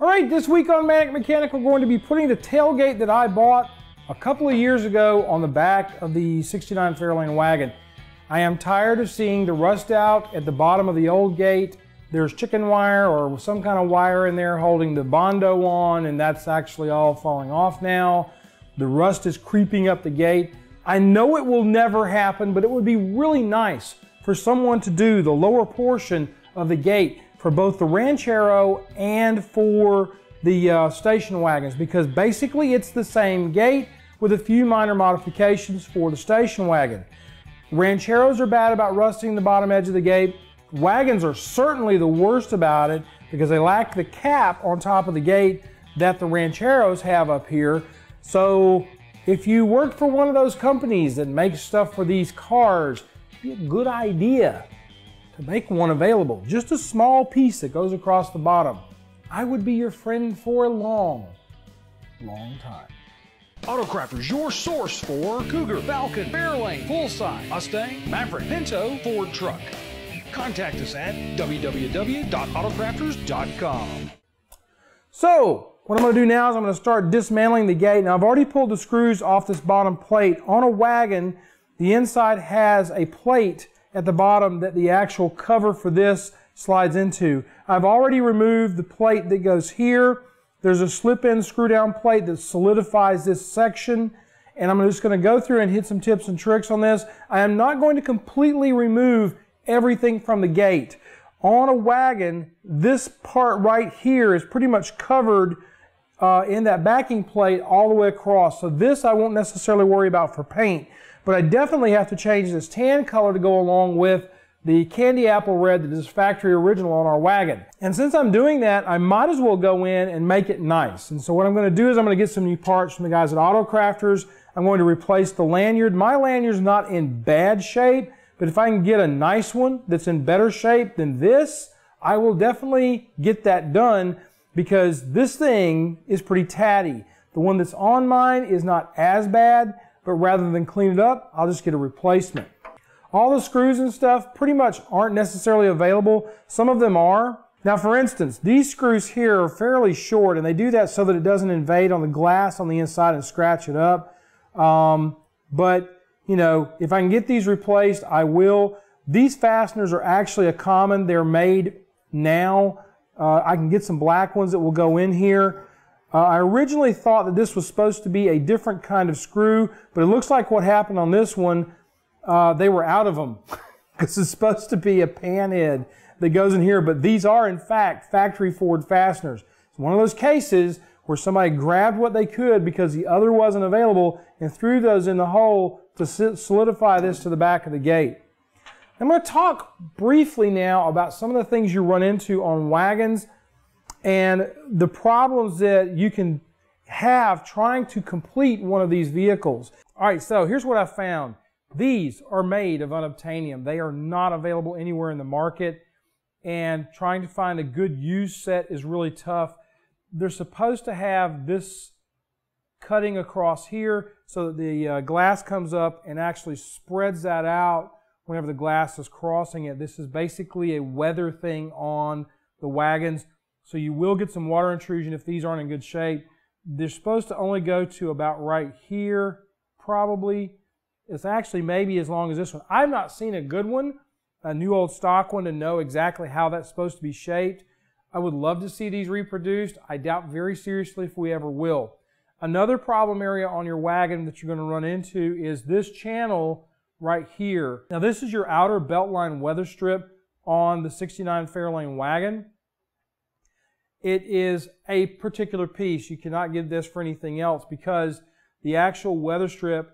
All right, this week on Manic Mechanic, we're going to be putting the tailgate that I bought a couple of years ago on the back of the 69 Fairlane wagon. I am tired of seeing the rust out at the bottom of the old gate. There's chicken wire or some kind of wire in there holding the Bondo on, and that's actually all falling off now. The rust is creeping up the gate. I know it will never happen, but it would be really nice for someone to do the lower portion of the gate for both the Ranchero and for the uh, station wagons because basically it's the same gate with a few minor modifications for the station wagon. Rancheros are bad about rusting the bottom edge of the gate. Wagons are certainly the worst about it because they lack the cap on top of the gate that the Rancheros have up here. So if you work for one of those companies that makes stuff for these cars, be a good idea to make one available. Just a small piece that goes across the bottom. I would be your friend for a long, long time. Autocrafters, your source for Cougar, Falcon, Fairlane, full size, Mustang, Maverick, Pinto, Ford truck. Contact us at www.autocrafters.com. So, what I'm going to do now is I'm going to start dismantling the gate. Now, I've already pulled the screws off this bottom plate. On a wagon, the inside has a plate at the bottom that the actual cover for this slides into. I've already removed the plate that goes here there's a slip-in screw-down plate that solidifies this section and I'm just going to go through and hit some tips and tricks on this. I am not going to completely remove everything from the gate. On a wagon, this part right here is pretty much covered uh, in that backing plate all the way across. So this I won't necessarily worry about for paint, but I definitely have to change this tan color to go along with the candy apple red that is factory original on our wagon. And since I'm doing that, I might as well go in and make it nice. And so what I'm going to do is I'm going to get some new parts from the guys at Auto Crafters. I'm going to replace the lanyard. My lanyard's not in bad shape, but if I can get a nice one that's in better shape than this, I will definitely get that done because this thing is pretty tatty. The one that's on mine is not as bad, but rather than clean it up, I'll just get a replacement. All the screws and stuff pretty much aren't necessarily available. Some of them are. Now, for instance, these screws here are fairly short, and they do that so that it doesn't invade on the glass on the inside and scratch it up. Um, but, you know, if I can get these replaced, I will. These fasteners are actually a common. They're made now. Uh, I can get some black ones that will go in here. Uh, I originally thought that this was supposed to be a different kind of screw, but it looks like what happened on this one uh, they were out of them because it's supposed to be a pan head that goes in here, but these are in fact factory Ford fasteners. It's one of those cases where somebody grabbed what they could because the other wasn't available and threw those in the hole to solidify this to the back of the gate. I'm going to talk briefly now about some of the things you run into on wagons and the problems that you can have trying to complete one of these vehicles. All right, so here's what I found. These are made of unobtainium. They are not available anywhere in the market, and trying to find a good used set is really tough. They're supposed to have this cutting across here so that the uh, glass comes up and actually spreads that out whenever the glass is crossing it. This is basically a weather thing on the wagons, so you will get some water intrusion if these aren't in good shape. They're supposed to only go to about right here, probably, it's actually maybe as long as this one. I've not seen a good one, a new old stock one, to know exactly how that's supposed to be shaped. I would love to see these reproduced. I doubt very seriously if we ever will. Another problem area on your wagon that you're going to run into is this channel right here. Now this is your outer beltline weather strip on the 69 Fairlane wagon. It is a particular piece. You cannot get this for anything else because the actual weather strip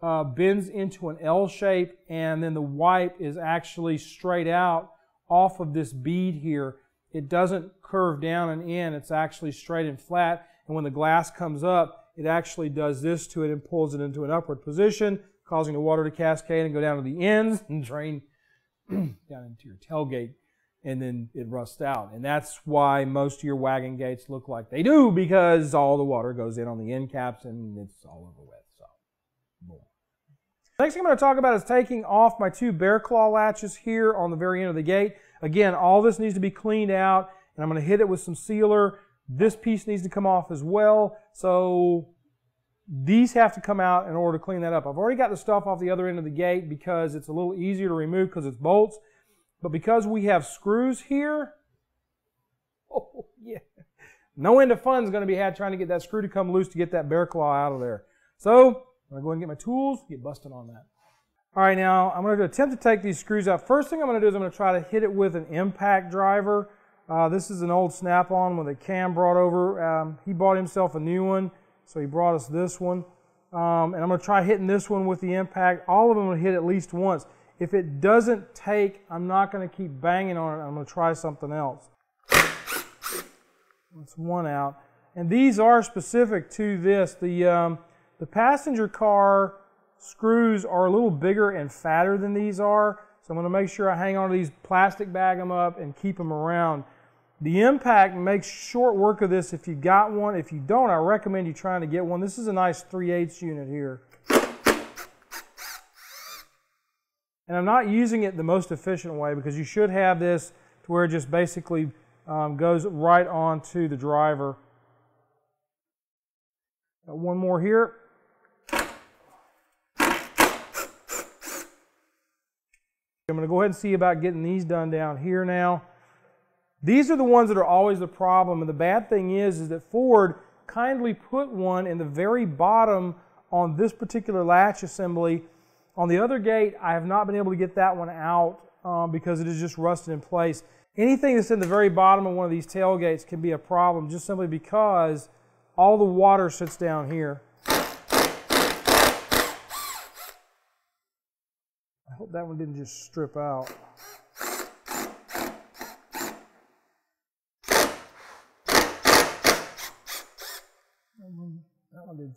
uh, bends into an L shape and then the wipe is actually straight out off of this bead here. It doesn't curve down and in, it's actually straight and flat. And when the glass comes up, it actually does this to it and pulls it into an upward position, causing the water to cascade and go down to the ends and drain down into your tailgate. And then it rusts out. And that's why most of your wagon gates look like they do because all the water goes in on the end caps and it's all over with. Next thing I'm going to talk about is taking off my two bear claw latches here on the very end of the gate. Again, all this needs to be cleaned out, and I'm going to hit it with some sealer. This piece needs to come off as well. So these have to come out in order to clean that up. I've already got the stuff off the other end of the gate because it's a little easier to remove because it's bolts. But because we have screws here, oh yeah, no end of fun is going to be had trying to get that screw to come loose to get that bear claw out of there. So I'm going to go and get my tools, get busted on that. All right, now I'm going to attempt to take these screws out. First thing I'm going to do is I'm going to try to hit it with an impact driver. Uh, this is an old snap-on with a cam brought over. Um, he bought himself a new one, so he brought us this one. Um, and I'm going to try hitting this one with the impact. All of them will hit at least once. If it doesn't take, I'm not going to keep banging on it. I'm going to try something else. That's one out. And these are specific to this. The, um, the passenger car screws are a little bigger and fatter than these are. So I'm going to make sure I hang on to these, plastic bag them up, and keep them around. The impact makes short work of this if you got one. If you don't, I recommend you trying to get one. This is a nice 3 8 unit here. And I'm not using it the most efficient way because you should have this to where it just basically um, goes right onto the driver. Got one more here. I'm going to go ahead and see about getting these done down here now. These are the ones that are always the problem. And the bad thing is, is that Ford kindly put one in the very bottom on this particular latch assembly. On the other gate, I have not been able to get that one out um, because it is just rusted in place. Anything that's in the very bottom of one of these tailgates can be a problem just simply because all the water sits down here. I hope that one didn't just strip out. That one did.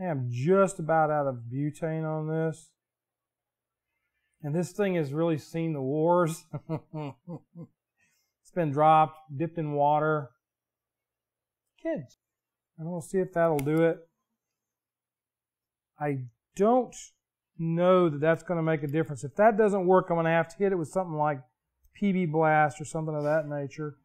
I am just about out of butane on this. And this thing has really seen the wars. it's been dropped, dipped in water. Kids. And we'll see if that'll do it. I don't know that that's going to make a difference. If that doesn't work, I'm going to have to hit it with something like PB Blast or something of that nature.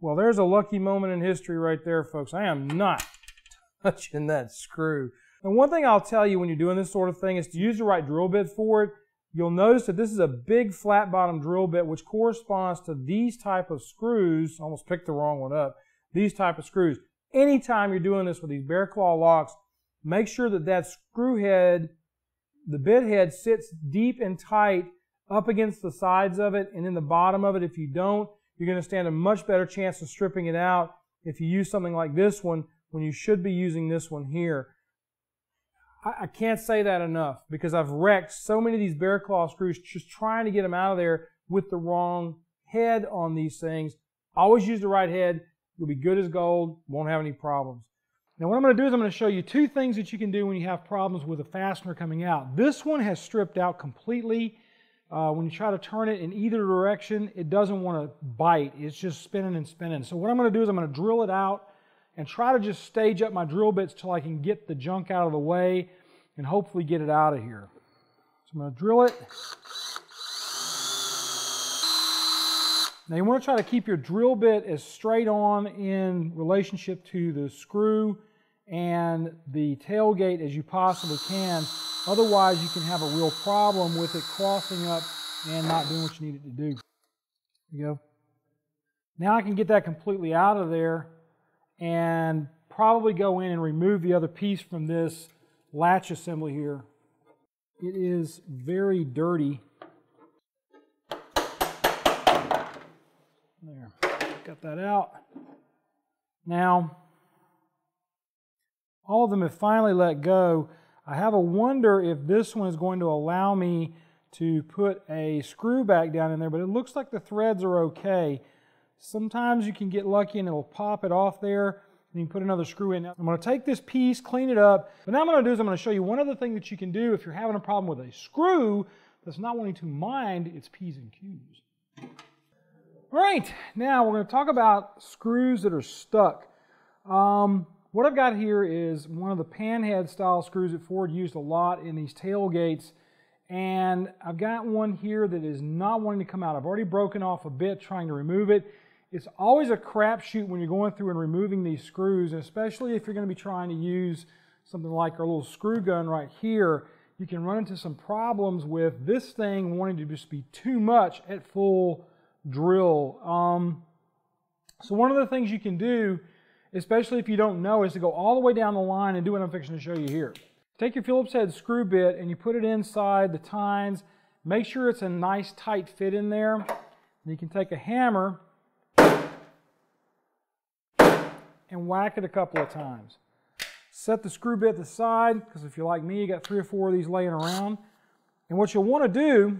Well, there's a lucky moment in history right there, folks. I am not touching that screw. And one thing I'll tell you when you're doing this sort of thing is to use the right drill bit for it. You'll notice that this is a big flat bottom drill bit which corresponds to these type of screws. Almost picked the wrong one up. These type of screws. Anytime you're doing this with these bear claw locks, make sure that that screw head, the bit head sits deep and tight up against the sides of it and in the bottom of it. If you don't, you're going to stand a much better chance of stripping it out if you use something like this one when you should be using this one here. I, can't say that enough because I've wrecked so many of these bear claw screws just trying to get them out of there with the wrong head on these things. Always use the right head. You'll be good as gold. Won't have any problems. Now what I'm going to do is I'm going to show you two things that you can do when you have problems with a fastener coming out. This one has stripped out completely. Uh, when you try to turn it in either direction, it doesn't want to bite. It's just spinning and spinning. So what I'm going to do is I'm going to drill it out and try to just stage up my drill bits till I can get the junk out of the way and hopefully get it out of here. So I'm going to drill it. Now you want to try to keep your drill bit as straight on in relationship to the screw and the tailgate as you possibly can. Otherwise you can have a real problem with it crossing up and not doing what you need it to do. There you go. Now I can get that completely out of there and probably go in and remove the other piece from this latch assembly here. It is very dirty. There, got that out. Now, all of them have finally let go. I have a wonder if this one is going to allow me to put a screw back down in there, but it looks like the threads are okay. Sometimes you can get lucky and it'll pop it off there and you can put another screw in. I'm going to take this piece, clean it up, but now I'm going to do is I'm going to show you one other thing that you can do if you're having a problem with a screw that's not wanting to mind its P's and Q's. All right, now we're going to talk about screws that are stuck. Um, What I've got here is one of the panhead style screws that Ford used a lot in these tailgates. And I've got one here that is not wanting to come out. I've already broken off a bit trying to remove it. It's always a crapshoot when you're going through and removing these screws, especially if you're going to be trying to use something like our little screw gun right here. You can run into some problems with this thing wanting to just be too much at full drill. Um, so one of the things you can do especially if you don't know, is to go all the way down the line and do what I'm fixing to show you here. Take your Phillips head screw bit and you put it inside the tines. Make sure it's a nice tight fit in there. And you can take a hammer and whack it a couple of times. Set the screw bit aside, because if you're like me, you got three or four of these laying around. And what you'll want to do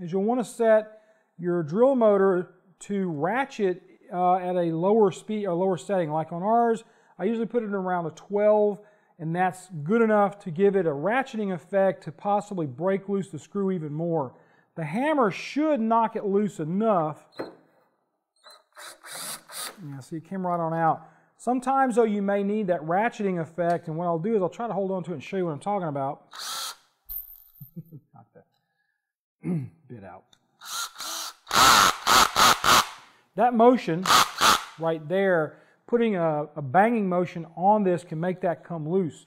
is you'll want to set your drill motor to ratchet uh, at a lower speed or lower setting. Like on ours, I usually put it around a 12, and that's good enough to give it a ratcheting effect to possibly break loose the screw even more. The hammer should knock it loose enough. Yeah, see, it came right on out. Sometimes, though, you may need that ratcheting effect, and what I'll do is I'll try to hold on to it and show you what I'm talking about. Knock that bit out. That motion right there, putting a, a, banging motion on this can make that come loose.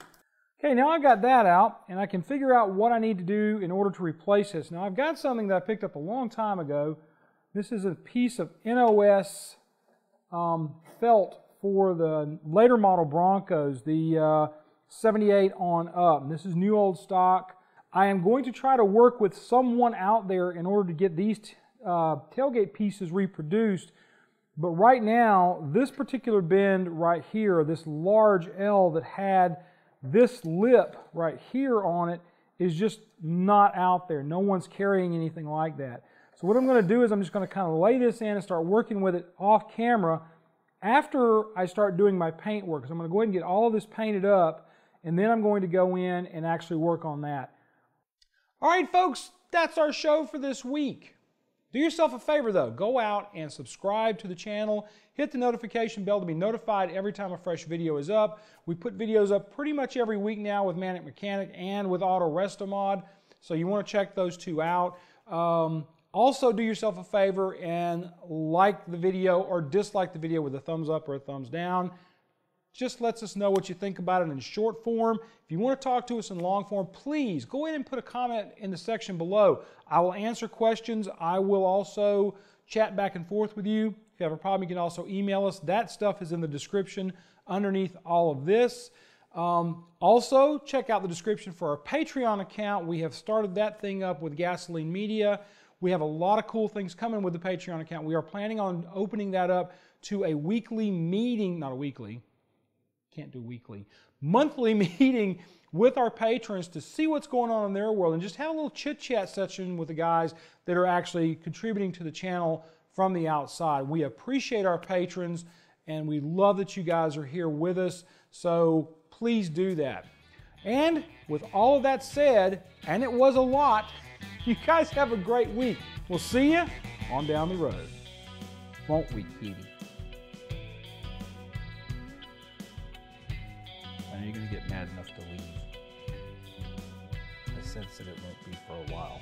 Okay, now I've got that out, and I can figure out what I need to do in order to replace this. Now I've got something that I picked up a long time ago. This is a piece of NOS um, felt for the later model Broncos, the uh, 78 on up. This is new old stock. I am going to try to work with someone out there in order to get these uh, tailgate is reproduced. But right now, this particular bend right here, this large L that had this lip right here on it, is just not out there. No one's carrying anything like that. So what I'm going to do is I'm just going to kind of lay this in and start working with it off camera after I start doing my paint work. So I'm going to go ahead and get all of this painted up, and then I'm going to go in and actually work on that. All right, folks, that's our show for this week. Do yourself a favor though, go out and subscribe to the channel. Hit the notification bell to be notified every time a fresh video is up. We put videos up pretty much every week now with Manic Mechanic and with Auto Restomod, so you want to check those two out. Um, also, do yourself a favor and like the video or dislike the video with a thumbs up or a thumbs down just lets us know what you think about it in short form. If you want to talk to us in long form, please go ahead and put a comment in the section below. I will answer questions. I will also chat back and forth with you. If you have a problem, you can also email us. That stuff is in the description underneath all of this. Um, also, check out the description for our Patreon account. We have started that thing up with Gasoline Media. We have a lot of cool things coming with the Patreon account. We are planning on opening that up to a weekly meeting, not a weekly, can't do weekly, monthly meeting with our patrons to see what's going on in their world and just have a little chit chat session with the guys that are actually contributing to the channel from the outside. We appreciate our patrons and we love that you guys are here with us. So please do that. And with all of that said, and it was a lot, you guys have a great week. We'll see you on down the road. Won't we, Petey? Get mad enough to leave. I sense that it won't be for a while.